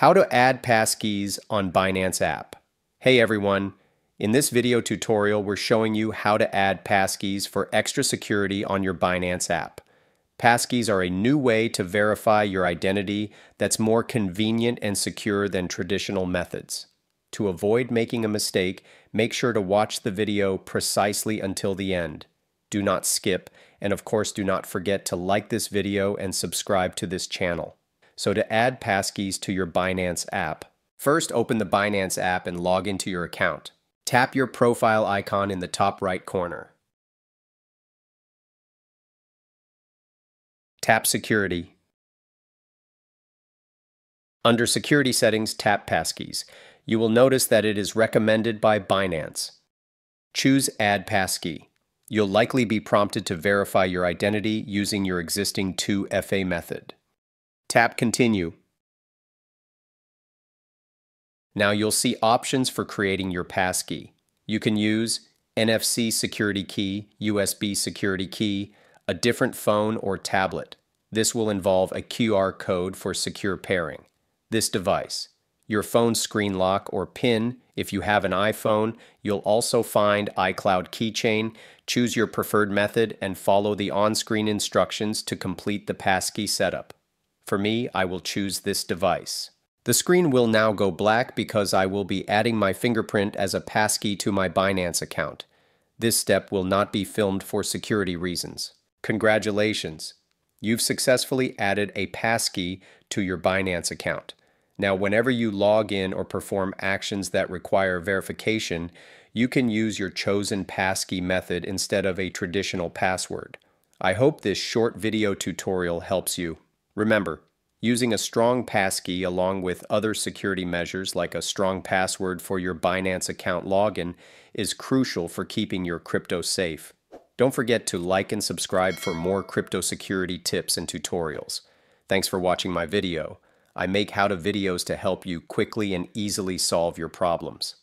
How to add passkeys on Binance app. Hey everyone, in this video tutorial we're showing you how to add passkeys for extra security on your Binance app. Passkeys are a new way to verify your identity that's more convenient and secure than traditional methods. To avoid making a mistake, make sure to watch the video precisely until the end. Do not skip, and of course do not forget to like this video and subscribe to this channel. So to add passkeys to your Binance app, first open the Binance app and log into your account. Tap your profile icon in the top right corner. Tap Security. Under Security Settings, tap Passkeys. You will notice that it is recommended by Binance. Choose Add Passkey. You'll likely be prompted to verify your identity using your existing 2FA method. Tap Continue. Now you'll see options for creating your passkey. You can use NFC security key, USB security key, a different phone or tablet. This will involve a QR code for secure pairing. This device, your phone screen lock or PIN if you have an iPhone, you'll also find iCloud Keychain. Choose your preferred method and follow the on-screen instructions to complete the passkey setup. For me, I will choose this device. The screen will now go black because I will be adding my fingerprint as a passkey to my Binance account. This step will not be filmed for security reasons. Congratulations! You've successfully added a passkey to your Binance account. Now, whenever you log in or perform actions that require verification, you can use your chosen passkey method instead of a traditional password. I hope this short video tutorial helps you. Remember, using a strong passkey along with other security measures like a strong password for your Binance account login is crucial for keeping your crypto safe. Don't forget to like and subscribe for more crypto security tips and tutorials. Thanks for watching my video. I make how-to videos to help you quickly and easily solve your problems.